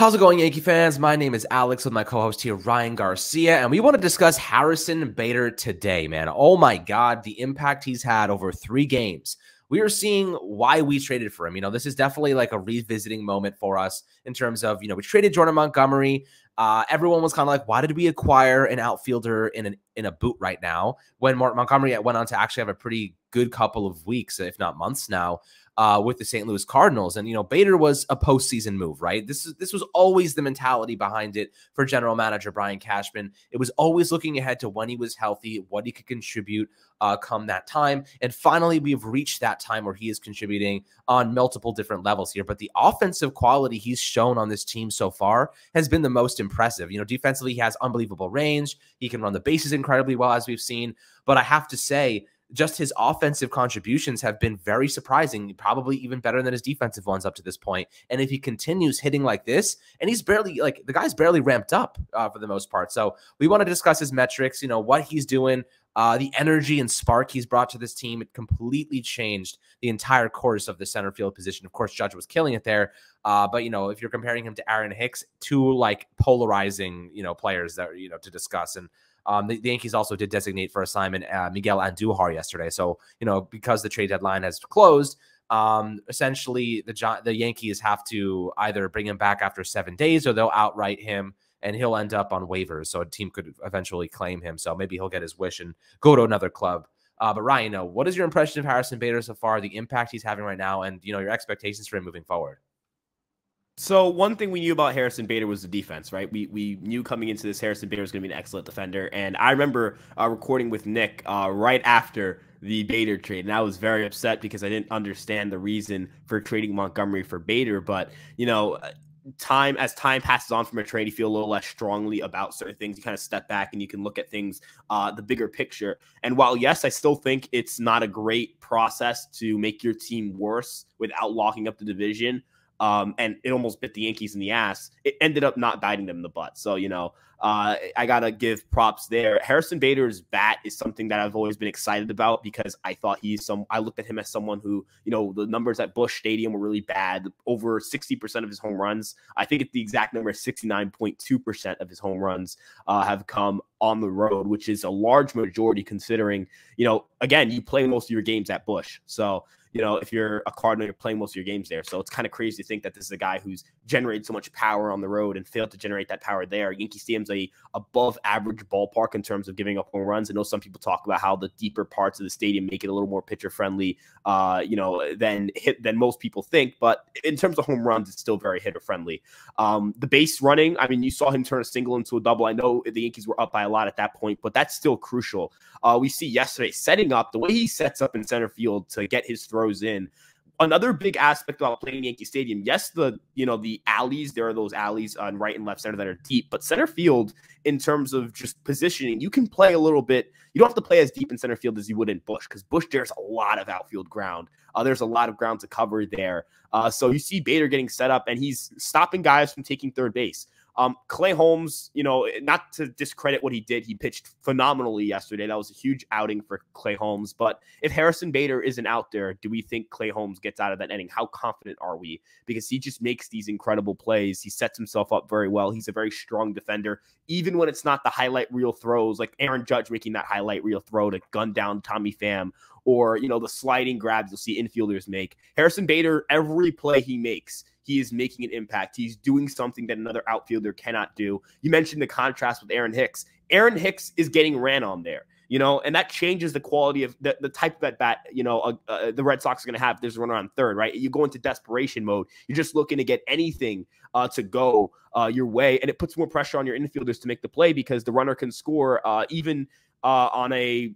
How's it going, Yankee fans? My name is Alex with my co host here, Ryan Garcia, and we want to discuss Harrison Bader today, man. Oh my God, the impact he's had over three games. We are seeing why we traded for him. You know, this is definitely like a revisiting moment for us in terms of, you know, we traded Jordan Montgomery. Uh, everyone was kind of like, why did we acquire an outfielder in an in a boot right now when Mark Montgomery went on to actually have a pretty good couple of weeks, if not months now, uh, with the St. Louis Cardinals. And you know, Bader was a postseason move, right? This is this was always the mentality behind it for general manager Brian Cashman. It was always looking ahead to when he was healthy, what he could contribute uh, come that time. And finally, we've reached that time where he is contributing on multiple different levels here. But the offensive quality he's shown on this team so far has been the most impressive. You know, defensively, he has unbelievable range. He can run the bases incredibly well, as we've seen. But I have to say, just his offensive contributions have been very surprising, probably even better than his defensive ones up to this point. And if he continues hitting like this, and he's barely like the guy's barely ramped up uh, for the most part. So we want to discuss his metrics, you know, what he's doing, uh, the energy and spark he's brought to this team. It completely changed the entire course of the center field position. Of course, Judge was killing it there. Uh, but you know, if you're comparing him to Aaron Hicks, two like polarizing, you know, players that you know to discuss and um, the, the, Yankees also did designate for assignment uh, Miguel Andujar yesterday. So, you know, because the trade deadline has closed, um, essentially the the Yankees have to either bring him back after seven days or they'll outright him and he'll end up on waivers. So a team could eventually claim him. So maybe he'll get his wish and go to another club. Uh, but Ryan, you know, what is your impression of Harrison Bader so far, the impact he's having right now, and you know your expectations for him moving forward? So one thing we knew about Harrison Bader was the defense, right? We we knew coming into this Harrison Bader was going to be an excellent defender, and I remember uh, recording with Nick uh, right after the Bader trade, and I was very upset because I didn't understand the reason for trading Montgomery for Bader. But you know, time as time passes on from a trade, you feel a little less strongly about certain things. You kind of step back and you can look at things, uh, the bigger picture. And while yes, I still think it's not a great process to make your team worse without locking up the division um, and it almost bit the Yankees in the ass. It ended up not biting them in the butt. So, you know, uh, I got to give props there. Harrison Bader's bat is something that I've always been excited about because I thought he's some, I looked at him as someone who, you know, the numbers at Busch Stadium were really bad. Over 60% of his home runs, I think it's the exact number 69.2% of his home runs uh, have come on the road, which is a large majority considering, you know, again, you play most of your games at Busch. So, you know, if you're a Cardinal, you're playing most of your games there. So it's kind of crazy to think that this is a guy who's generated so much power on the road and failed to generate that power there. Yankee Stadium's a above average ballpark in terms of giving up home runs. I know some people talk about how the deeper parts of the stadium make it a little more pitcher friendly, uh, you know, than hit than most people think. But in terms of home runs, it's still very hitter friendly. Um, the base running, I mean, you saw him turn a single into a double. I know the Yankees were up by a lot at that point, but that's still crucial. Uh, we see yesterday setting up the way he sets up in center field to get his throws in. Another big aspect about playing Yankee Stadium, yes, the you know the alleys, there are those alleys on right and left center that are deep, but center field in terms of just positioning, you can play a little bit. You don't have to play as deep in center field as you would in Busch because Busch there's a lot of outfield ground. Uh, there's a lot of ground to cover there. Uh, so you see Bader getting set up and he's stopping guys from taking third base. Um, Clay Holmes, you know, not to discredit what he did, he pitched phenomenally yesterday. That was a huge outing for Clay Holmes. But if Harrison Bader isn't out there, do we think Clay Holmes gets out of that inning? How confident are we? Because he just makes these incredible plays. He sets himself up very well. He's a very strong defender, even when it's not the highlight reel throws, like Aaron Judge making that highlight reel throw to gun down Tommy Pham, or you know the sliding grabs you'll see infielders make. Harrison Bader, every play he makes he is making an impact. He's doing something that another outfielder cannot do. You mentioned the contrast with Aaron Hicks. Aaron Hicks is getting ran on there you know, and that changes the quality of the, the type of at bat, you know, uh, uh, the Red Sox are going to have. There's a runner on third, right? You go into desperation mode. You're just looking to get anything uh, to go uh, your way, and it puts more pressure on your infielders to make the play because the runner can score uh, even uh, on a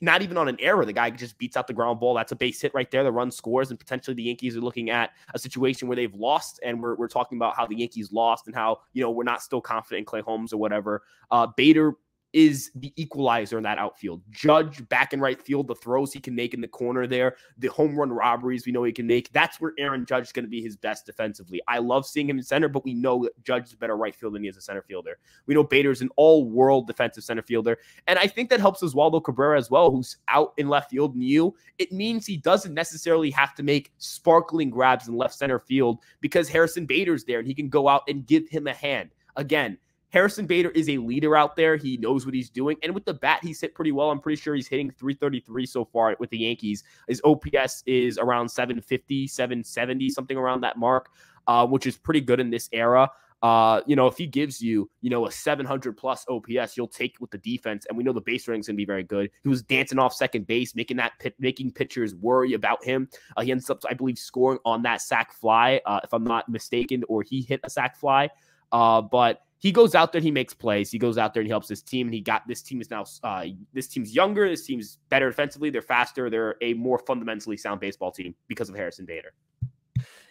not even on an error. The guy just beats out the ground ball. That's a base hit right there. The run scores, and potentially the Yankees are looking at a situation where they've lost. And we're, we're talking about how the Yankees lost and how, you know, we're not still confident in Clay Holmes or whatever. Uh, Bader is the equalizer in that outfield. Judge back and right field, the throws he can make in the corner there, the home run robberies we know he can make. That's where Aaron Judge is going to be his best defensively. I love seeing him in center, but we know Judge is a better right field than he is a center fielder. We know Bader's an all world defensive center fielder. And I think that helps Oswaldo Cabrera as well, who's out in left field new. It means he doesn't necessarily have to make sparkling grabs in left center field because Harrison Bader's there and he can go out and give him a hand. Again, Harrison Bader is a leader out there. He knows what he's doing. And with the bat, he's hit pretty well. I'm pretty sure he's hitting 333 so far with the Yankees. His OPS is around 750, 770, something around that mark, uh, which is pretty good in this era. Uh, you know, if he gives you, you know, a 700 plus OPS, you'll take with the defense, and we know the base running is going to be very good. He was dancing off second base, making that pit, making pitchers worry about him. Uh, he ends up, I believe, scoring on that sac fly, uh, if I'm not mistaken, or he hit a sac fly. Uh, but he goes out there, he makes plays. He goes out there and he helps his team. And he got this team is now uh, this team's younger. This team's better defensively. They're faster. They're a more fundamentally sound baseball team because of Harrison Bader.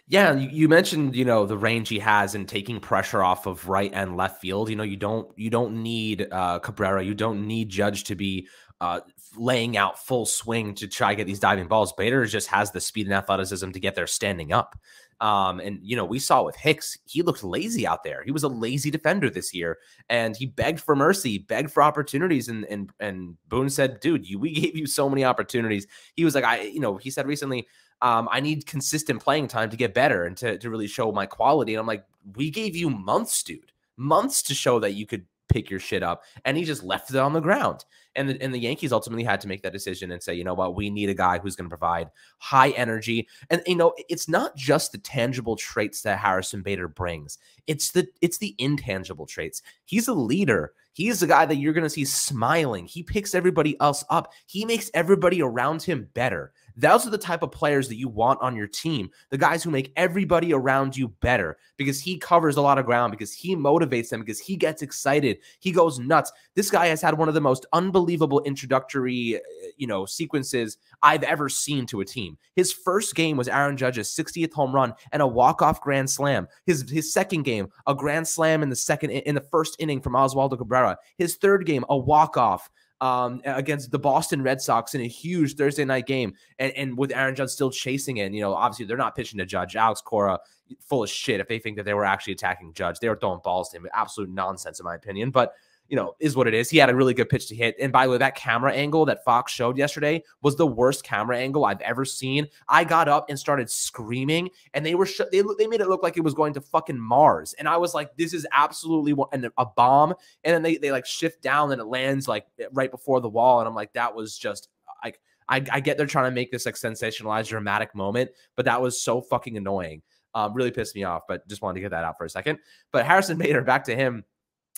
Yeah, you mentioned you know the range he has in taking pressure off of right and left field. You know you don't you don't need uh, Cabrera, you don't need Judge to be uh, laying out full swing to try to get these diving balls. Bader just has the speed and athleticism to get there standing up. Um, and you know, we saw with Hicks, he looked lazy out there. He was a lazy defender this year, and he begged for mercy, begged for opportunities. And and and Boone said, "Dude, you, we gave you so many opportunities." He was like, "I, you know," he said recently, um, "I need consistent playing time to get better and to to really show my quality." And I'm like, "We gave you months, dude, months to show that you could pick your shit up. And he just left it on the ground. And the, and the Yankees ultimately had to make that decision and say, you know what, we need a guy who's going to provide high energy. And you know, it's not just the tangible traits that Harrison Bader brings. It's the it's the intangible traits. He's a leader. He's the guy that you're going to see smiling. He picks everybody else up. He makes everybody around him better. Those are the type of players that you want on your team. The guys who make everybody around you better because he covers a lot of ground, because he motivates them, because he gets excited. He goes nuts. This guy has had one of the most unbelievable introductory, uh, you know, sequences I've ever seen to a team. His first game was Aaron Judge's 60th home run and a walk-off grand slam. His his second game, a grand slam in the second in the first inning from Oswaldo Cabrera. His third game, a walk-off um, against the Boston Red Sox in a huge Thursday night game, and, and with Aaron Judge still chasing it. You know, obviously they're not pitching to Judge. Alex Cora, full of shit if they think that they were actually attacking Judge. They were throwing balls to him. Absolute nonsense, in my opinion. But you know, is what it is. He had a really good pitch to hit. And by the way, that camera angle that Fox showed yesterday was the worst camera angle I've ever seen. I got up and started screaming, and they were sh- they, they made it look like it was going to fucking Mars. And I was like, this is absolutely a bomb. And then they they like shift down and it lands like right before the wall. And I'm like, that was just like I, I get they're trying to make this like sensationalized dramatic moment, but that was so fucking annoying. Um, really pissed me off, but just wanted to get that out for a second. But Harrison Bader, back to him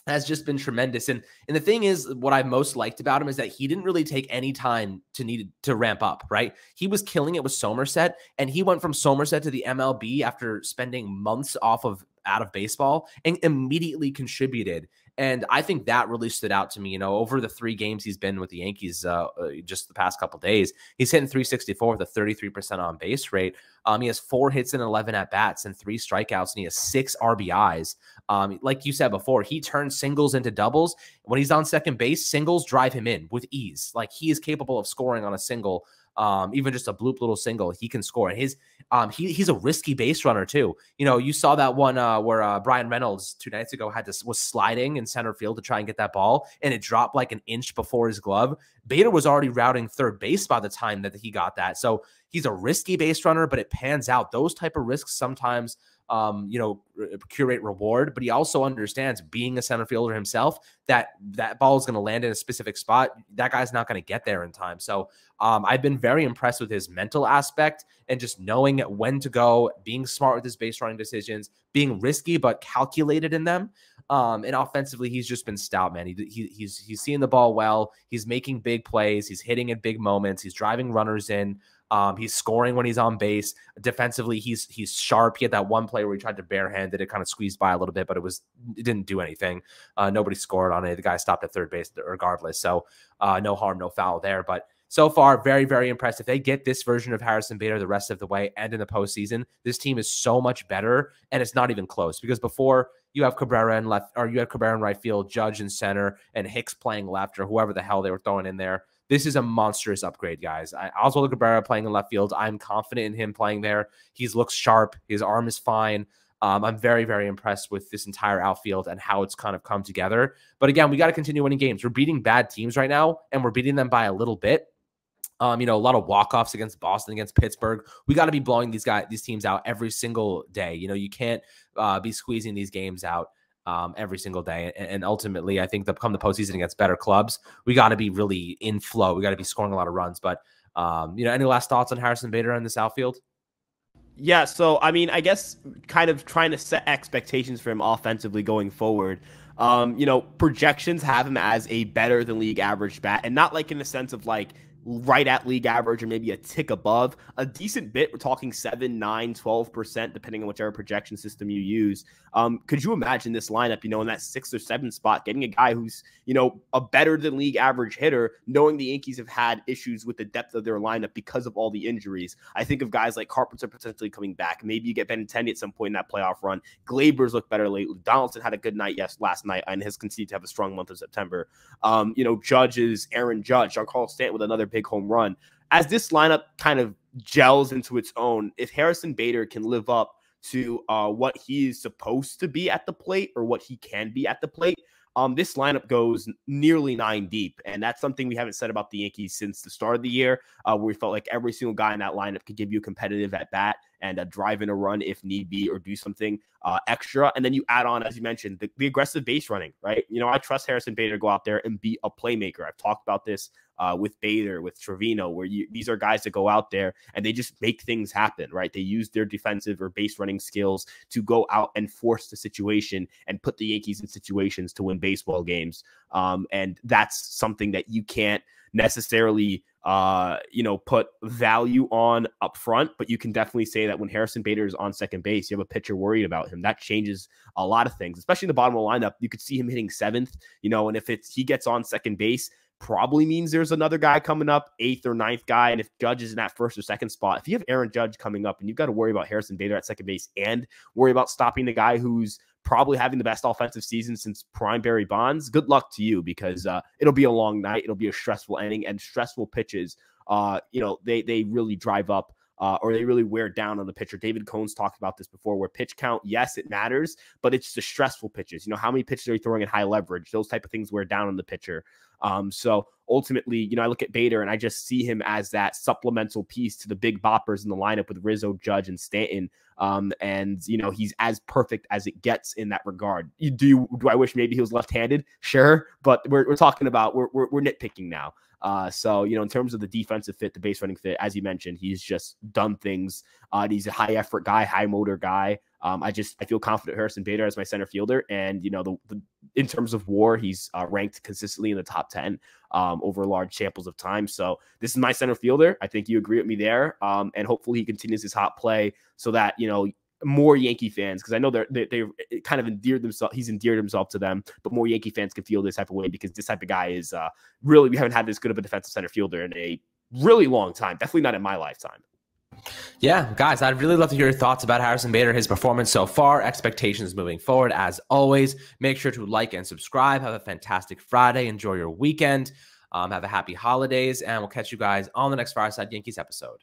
has just been tremendous. And and the thing is, what I most liked about him is that he didn't really take any time to need to ramp up. Right, he was killing it with Somerset, and he went from Somerset to the MLB after spending months off of out of baseball and immediately contributed. And I think that really stood out to me. You know, over the three games he's been with the Yankees, uh, uh just the past couple days, he's hitting 364 with a 33% on base rate. Um, he has four hits and 11 at bats and three strikeouts, and he has six RBIs. Um, like you said before, he turns singles into doubles. When he's on second base, singles drive him in with ease. Like he is capable of scoring on a single um, even just a bloop little single, he can score. And his um, he he's a risky base runner too. You know, you saw that one uh, where uh, Bryan Reynolds two nights ago had to was sliding in center field to try and get that ball, and it dropped like an inch before his glove. Bader was already routing third base by the time that he got that. So he's a risky base runner, but it pans out. Those type of risks sometimes um, you know, curate reward, but he also understands being a center fielder himself that that ball is going to land in a specific spot. That guy's not going to get there in time. So um, I've been very impressed with his mental aspect and just knowing when to go, being smart with his base running decisions, being risky but calculated in them. Um, and offensively, he's just been stout, man. He, he, he's he's seeing the ball well. He's making big plays. He's hitting in big moments. He's driving runners in. Um, he's scoring when he's on base. Defensively, he's he's sharp. He had that one play where he tried to barehand it. It kind of squeezed by a little bit, but it was it didn't do anything. Uh, nobody scored on it. The guy stopped at third base regardless. So uh, no harm, no foul there. But so far, very, very impressive. They get this version of Harrison Bader the rest of the way and in the postseason, this team is so much better, and it's not even close. Because before you have Cabrera in left, or you have Cabrera in right field, Judge in center, and Hicks playing left, or whoever the hell they were throwing in there. This is a monstrous upgrade, guys. I, Oswaldo Cabrera playing in left field. I'm confident in him playing there. He looks sharp. His arm is fine. Um, I'm very, very impressed with this entire outfield and how it's kind of come together. But again, we got to continue winning games. We're beating bad teams right now, and we're beating them by a little bit. Um, you know, a lot of walk-offs against Boston, against Pittsburgh. We got to be blowing these guys, these teams out every single day. You know, you can't uh, be squeezing these games out um, every single day. And, and, ultimately, I think the come the postseason against better clubs, we got to be really in flow. We got to be scoring a lot of runs. But um, you know, any last thoughts on Harrison Bader on this outfield? Yeah, so I mean, I guess kind of trying to set expectations for him offensively going forward. Um, you know, projections have him as a better than league average bat, and not like in the sense of like right at league average or maybe a tick above. A decent bit, we're talking 7, 9, 12%, depending on whichever projection system you use. Um, could you imagine this lineup, you know, in that six or seven spot, getting a guy who's, you know, a better than league average hitter, knowing the Yankees have had issues with the depth of their lineup because of all the injuries? I think of guys like Carpenter potentially coming back. Maybe you get Benintendi at some point in that playoff run. Gleyber's look better lately. Donaldson had a good night yes last night and has continued to have a strong month of September. Um, you know, Judges, Aaron Judge, Giancarlo Stanton with another big home run. As this lineup kind of gels into its own, if Harrison Bader can live up to uh, what he is supposed to be at the plate or what he can be at the plate, um, this lineup goes nearly nine deep, and that's something we haven't said about the Yankees since the start of the year, uh, where we felt like every single guy in that lineup could give you a competitive at bat and a drive in a run if need be, or do something uh, extra. And then you add on, as you mentioned, the, the, aggressive base running, right? You know, I trust Harrison Bader to go out there and be a playmaker. I've talked about this uh, with Bader, with Trevino, where you, these are guys that go out there and they just make things happen, right? They use their defensive or base running skills to go out and force the situation and put the Yankees in situations to win baseball games. Um, and that's something that you can't necessarily uh, you know, put value on up front, but you can definitely say that when Harrison Bader is on second base, you have a pitcher worried about him. That changes a lot of things, especially in the bottom of the lineup. You could see him hitting seventh, you know, and if it's he gets on second base, probably means there's another guy coming up, eighth or ninth guy. And if Judge is in that first or second spot, if you have Aaron Judge coming up and you've got to worry about Harrison Bader at second base and worry about stopping the guy who's probably having the best offensive season since prime Barry Bonds, good luck to you because uh, it'll be a long night. It'll be a stressful inning and stressful pitches. Uh, you know, they they really drive up uh, or they really wear down on the pitcher. David Cone's talked about this before, where pitch count, yes, it matters, but it's the stressful pitches. You know, how many pitches are you throwing at high leverage? Those type of things wear down on the pitcher. Um, so ultimately, you know, I look at Bader and I just see him as that supplemental piece to the big boppers in the lineup with Rizzo, Judge, and Stanton. Um, and you know, he's as perfect as it gets in that regard. Do You do do I wish maybe he was left-handed? Sure, but we're, we're talking about we're, we're, we're nitpicking now. Uh, so you know, in terms of the defensive fit, the base running fit, as you mentioned, he's just done things. Uh, he's a high effort guy, high motor guy. Um, I just I feel confident Harrison Bader as my center fielder, and you know the, the in terms of WAR, he's uh, ranked consistently in the top ten um, over large samples of time. So this is my center fielder. I think you agree with me there, um, and hopefully he continues his hot play so that you know more Yankee fans because I know they're they, they kind of endeared themselves. He's endeared himself to them, but more Yankee fans can feel this type of way because this type of guy is uh, really we haven't had this good of a defensive center fielder in a really long time. Definitely not in my lifetime. Yeah, guys, I'd really love to hear your thoughts about Harrison Bader, his performance so far, expectations moving forward. As always, make sure to like and subscribe. Have a fantastic Friday. Enjoy your weekend. Um, have a happy holidays, and we'll catch you guys on the next Fireside Yankees episode.